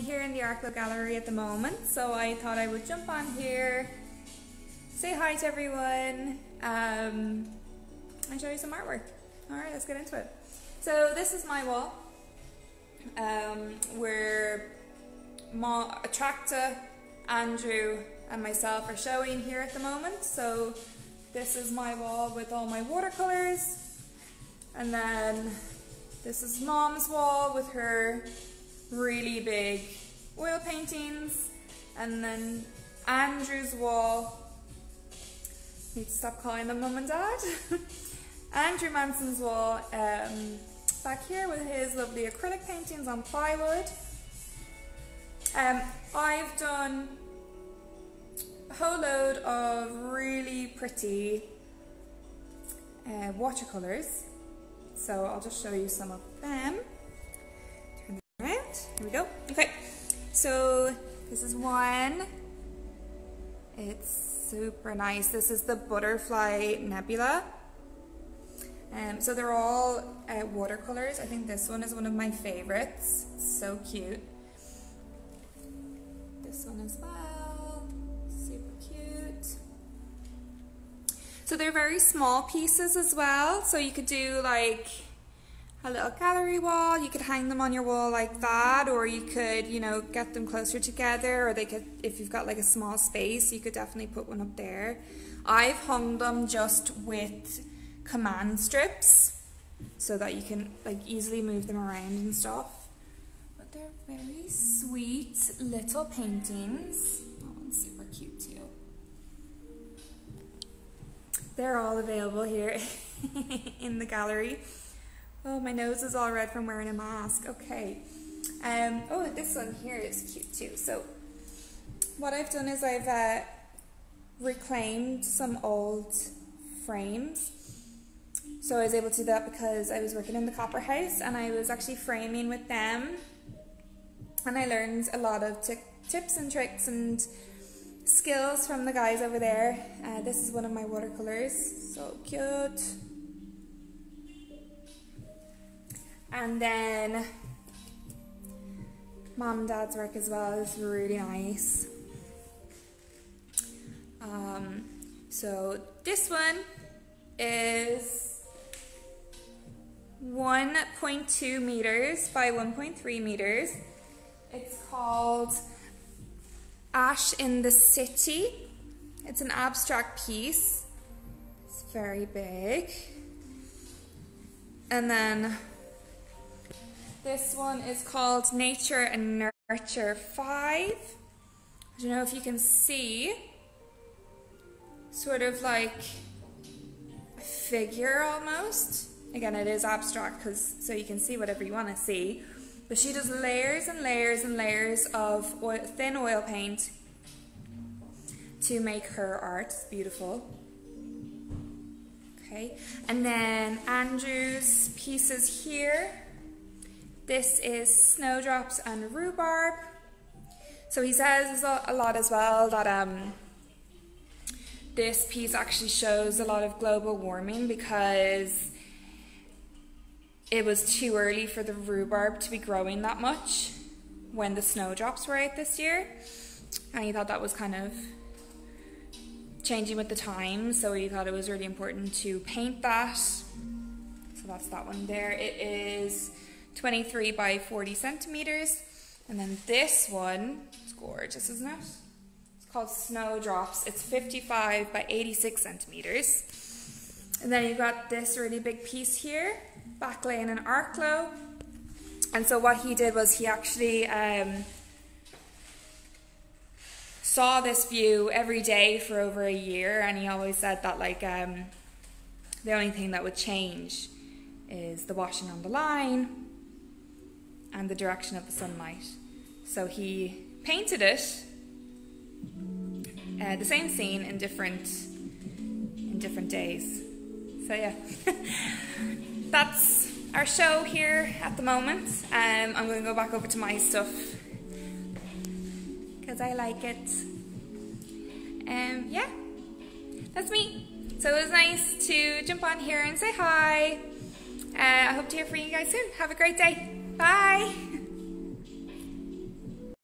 here in the Arklow Gallery at the moment, so I thought I would jump on here, say hi to everyone, um, and show you some artwork. Alright, let's get into it. So this is my wall, um, where Ma Attracta, Andrew and myself are showing here at the moment. So this is my wall with all my watercolours, and then this is mom's wall with her really big oil paintings. And then Andrew's wall, need to stop calling them mum and dad. Andrew Manson's wall um, back here with his lovely acrylic paintings on plywood. Um, I've done a whole load of really pretty uh, watercolours so I'll just show you some of them. We go. Okay. So this is one. It's super nice. This is the Butterfly Nebula. Um, so they're all uh, watercolors. I think this one is one of my favorites. So cute. This one as well. Super cute. So they're very small pieces as well. So you could do like a little gallery wall. You could hang them on your wall like that, or you could, you know, get them closer together, or they could, if you've got like a small space, you could definitely put one up there. I've hung them just with command strips so that you can like easily move them around and stuff. But they're very sweet little paintings. That one's super cute too. They're all available here in the gallery. Oh, my nose is all red from wearing a mask. Okay. Um, oh, this one here is cute too. So, what I've done is I've uh, reclaimed some old frames. So I was able to do that because I was working in the Copper House and I was actually framing with them. And I learned a lot of tips and tricks and skills from the guys over there. Uh, this is one of my watercolors, so cute. And then mom and dad's work as well is really nice. Um, so this one is 1.2 meters by 1.3 meters. It's called Ash in the City. It's an abstract piece. It's very big. And then this one is called Nature and Nurture 5. I don't know if you can see. Sort of like a figure almost. Again, it is abstract because so you can see whatever you want to see. But she does layers and layers and layers of oil, thin oil paint to make her art. It's beautiful. Okay, and then Andrew's pieces here. This is snowdrops and rhubarb. So he says a lot as well that um, this piece actually shows a lot of global warming because it was too early for the rhubarb to be growing that much when the snowdrops were out this year. And he thought that was kind of changing with the times, so he thought it was really important to paint that. So that's that one there. It is 23 by 40 centimeters. And then this one, it's gorgeous, isn't it? It's called Snowdrops. It's 55 by 86 centimeters. And then you've got this really big piece here back laying in Arklow. And so what he did was he actually um, saw this view every day for over a year, and he always said that like um, the only thing that would change is the washing on the line and the direction of the sunlight. So he painted it, uh, the same scene in different in different days. So yeah. that's our show here at the moment. Um, I'm going to go back over to my stuff because I like it. Um, yeah, that's me. So it was nice to jump on here and say hi. Uh, I hope to hear from you guys soon. Have a great day. Bye.